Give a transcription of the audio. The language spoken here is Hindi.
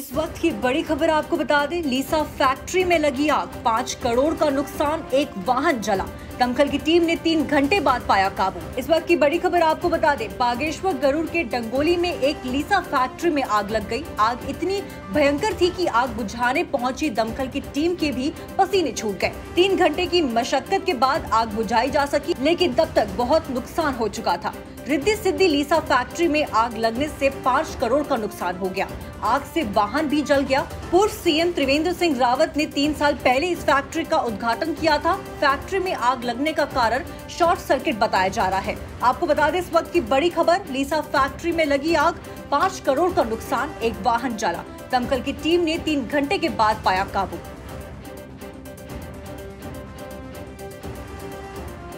इस वक्त की बड़ी खबर आपको बता दें, लीसा फैक्ट्री में लगी आग। पाँच करोड़ का नुकसान, एक वाहन जला। दमकल की टीम ने तीन घंटे बाद पाया काबू। इस वक्त की बड़ी खबर आपको बता दें, बागेश्वर गरुड़ के डंगोली में एक लीसा फैक्ट्री में आग लग गई। आग इतनी भयंकर थी कि आग बुझाने पहुँची दमकल की टीम के भी पसीने छूट गए। तीन घंटे की मशक्कत के बाद आग बुझाई जा सकी, लेकिन तब तक बहुत नुकसान हो चुका था। रिद्धि सिद्धि लीसा फैक्ट्री में आग लगने से पाँच करोड़ का नुकसान हो गया। आग से वाहन भी जल गया। पूर्व सीएम त्रिवेंद्र सिंह रावत ने तीन साल पहले इस फैक्ट्री का उद्घाटन किया था। फैक्ट्री में आग लगने का कारण शॉर्ट सर्किट बताया जा रहा है। आपको बता दें, इस वक्त की बड़ी खबर, लीसा फैक्ट्री में लगी आग, पाँच करोड़ का नुकसान, एक वाहन जला। दमकल की टीम ने तीन घंटे के बाद पाया काबू।